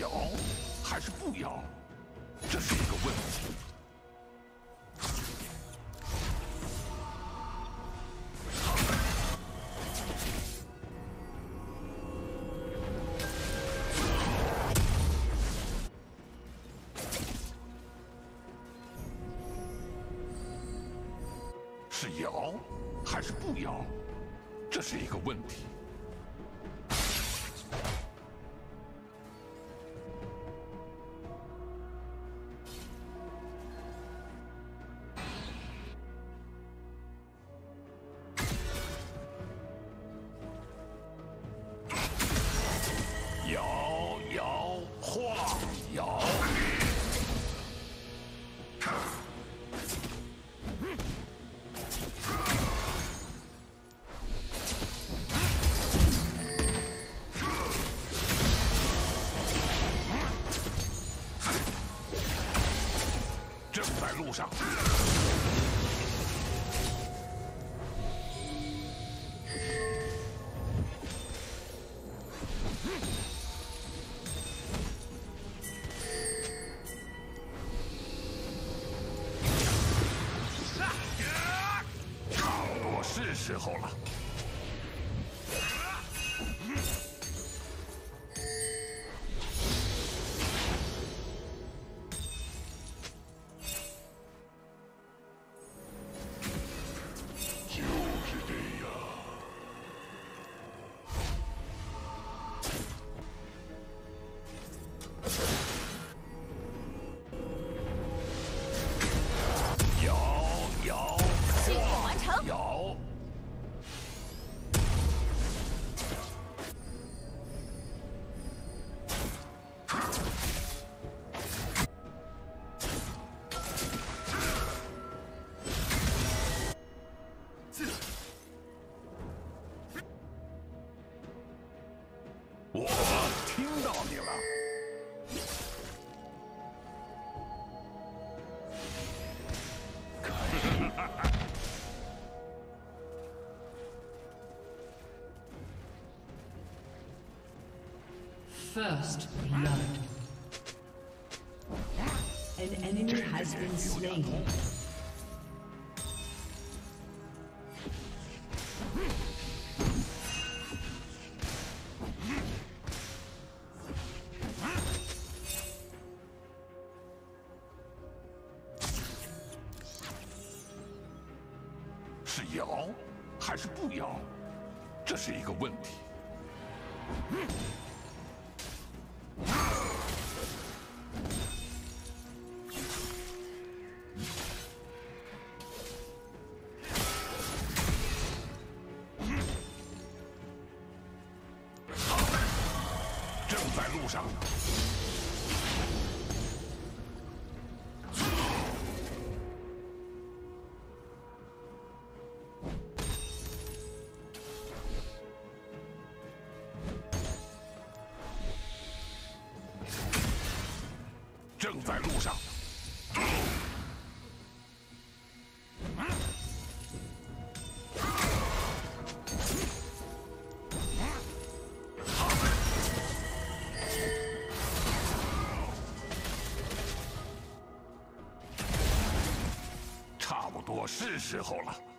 咬还是不咬这是一个问题。第一滴血，一个敌人已经被 slain。是摇还是不摇？这是一个问题。是时候了。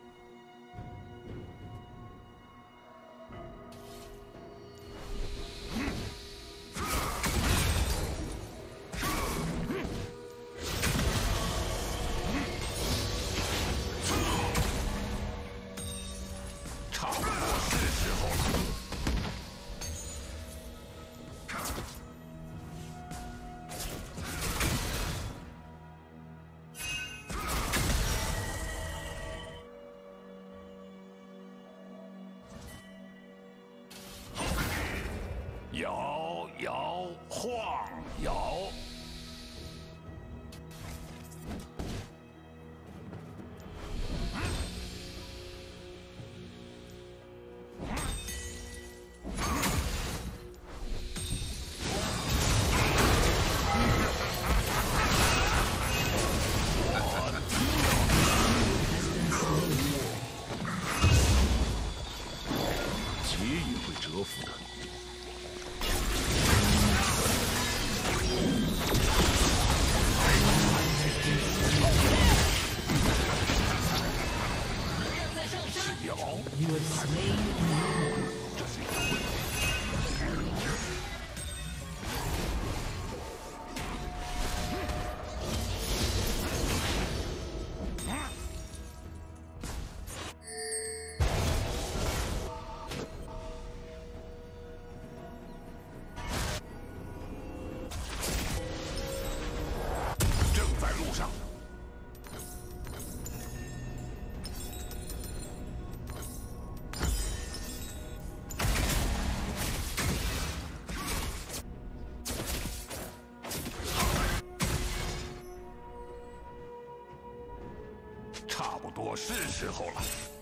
是时候了。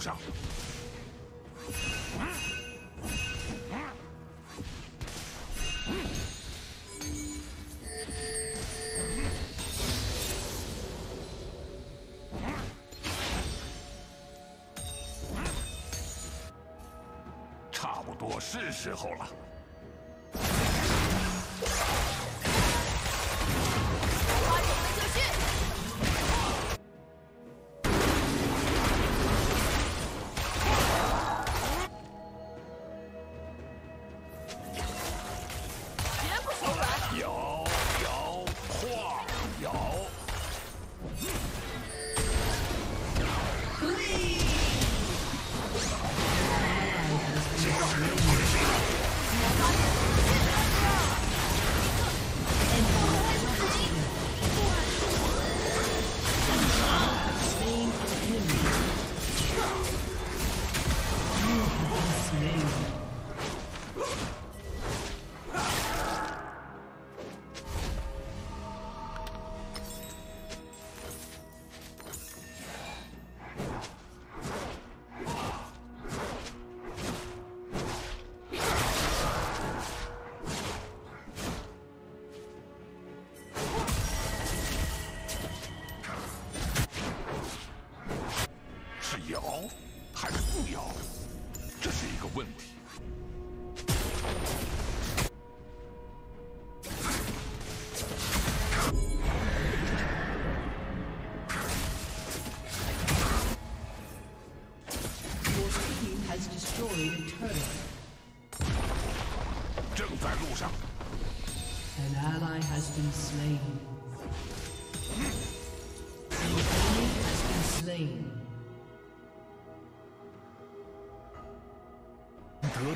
上。差不多是时候了。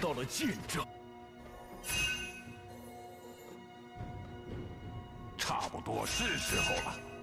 到了见证差不多是时候了。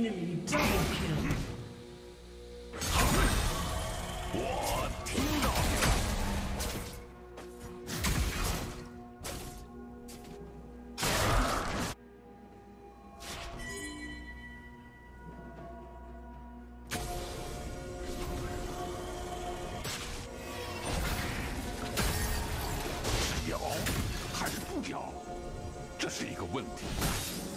我听到还是不表这是一个问题。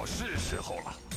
我是时候了。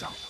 上。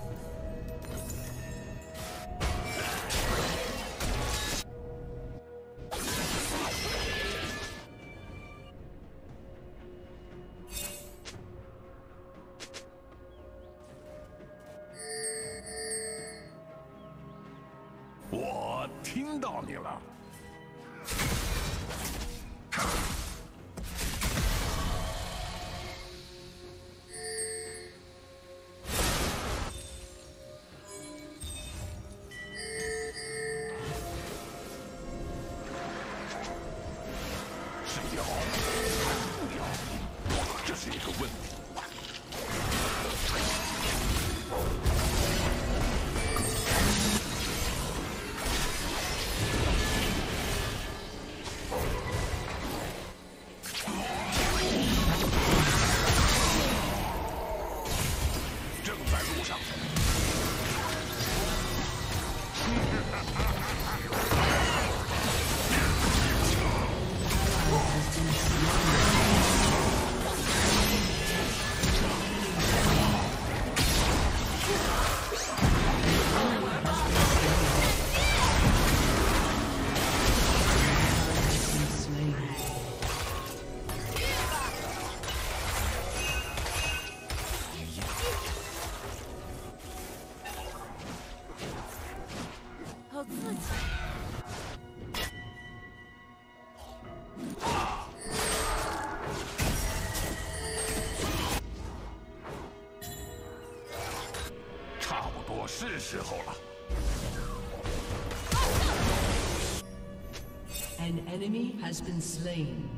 been slain.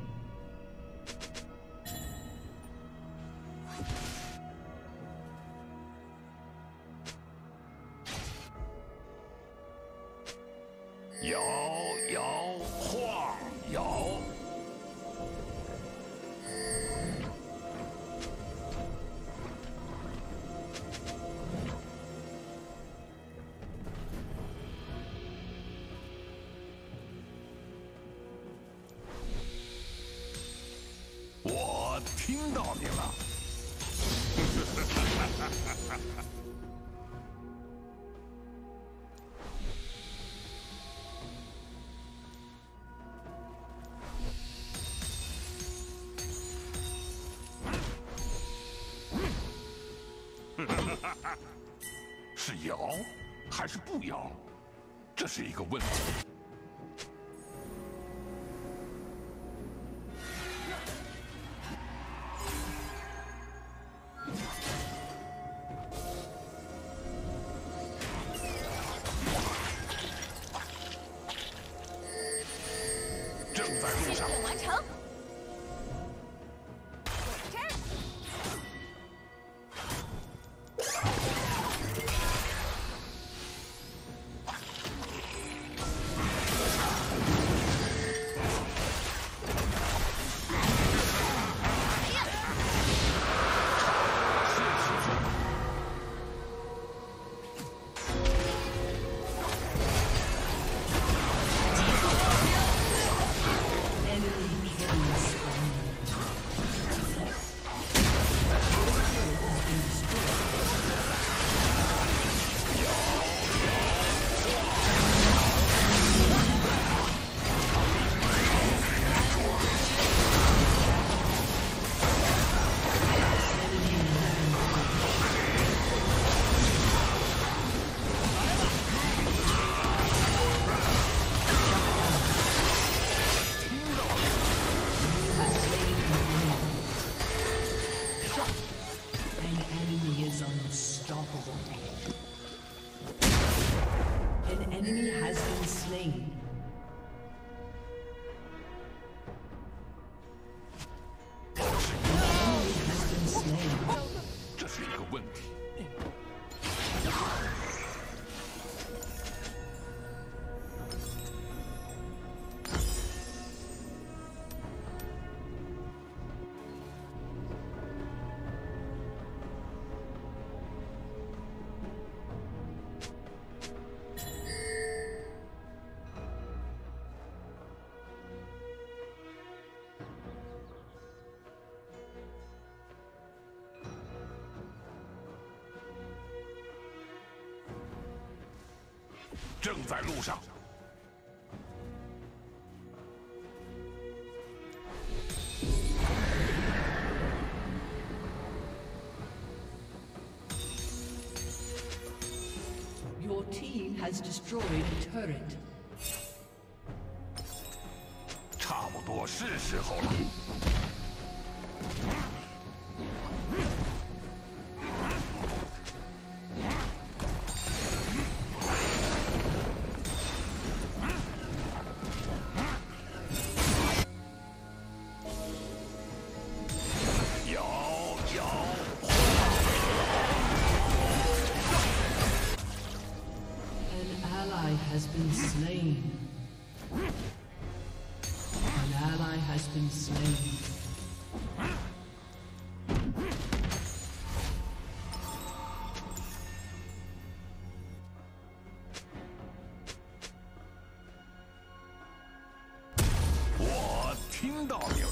wilt. 正在路上。Your team has destroyed a turret. 听到你了。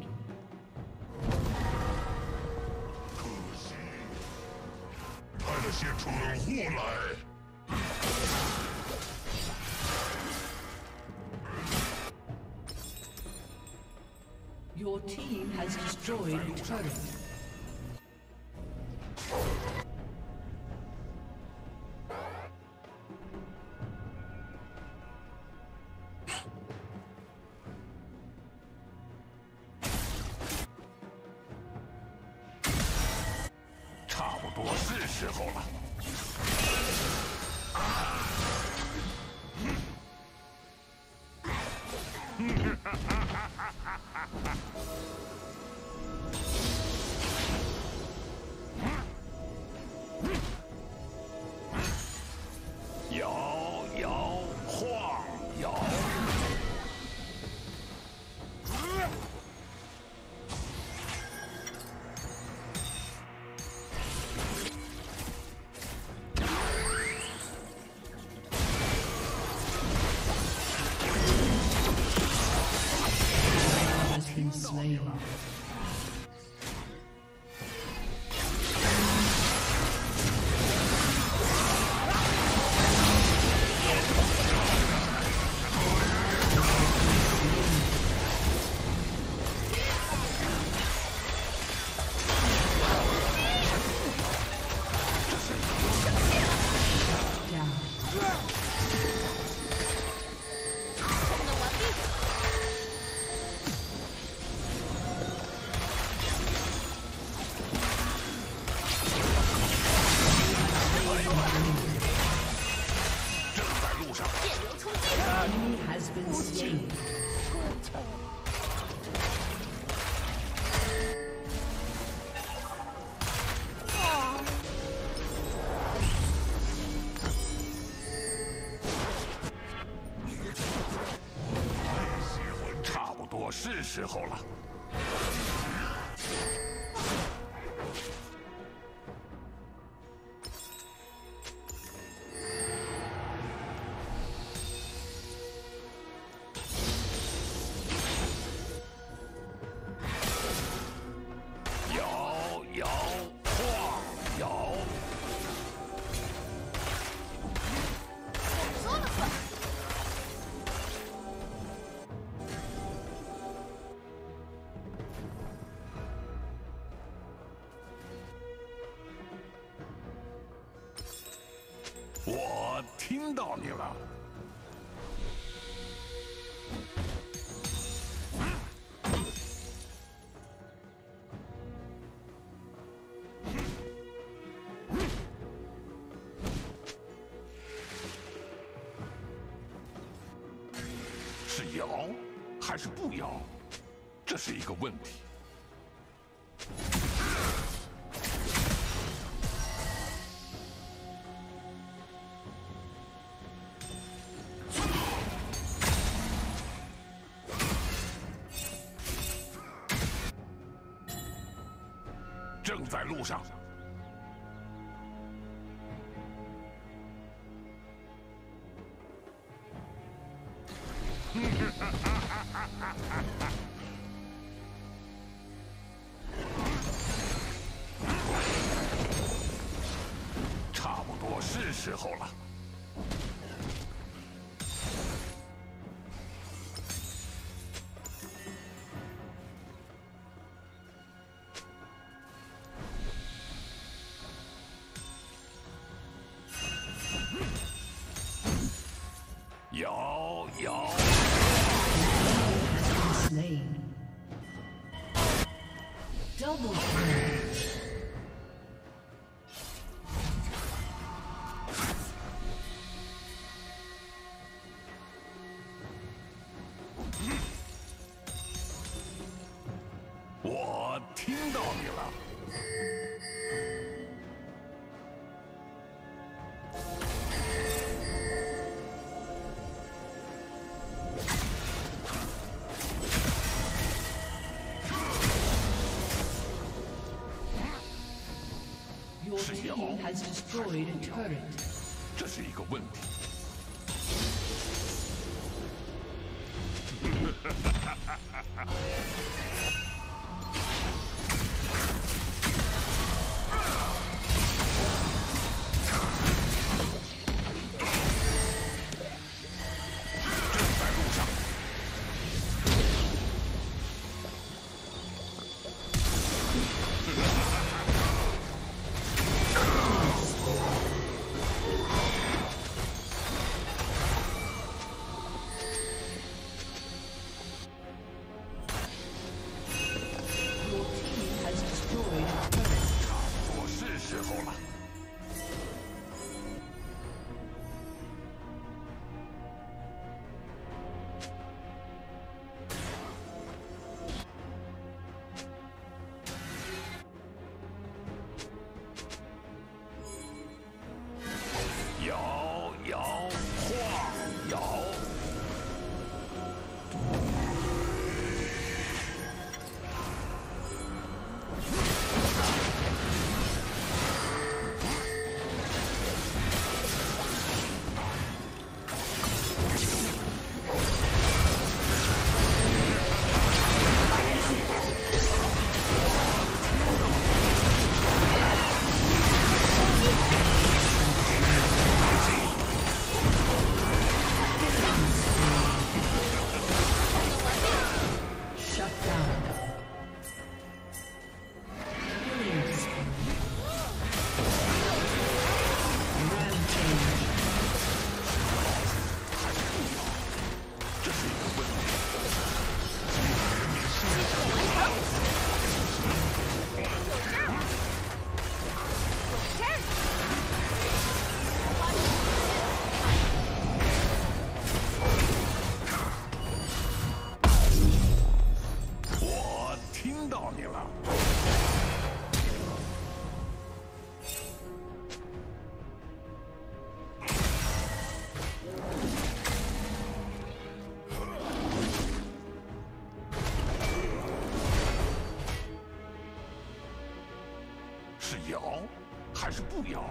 作为鲁迅差不多是时候了。时候了。到你了。是摇还是不摇这是一个问题。Y'all, y'all. Slain. Double kill. 是一个问题，到你了。是咬还是不咬